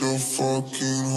So fucking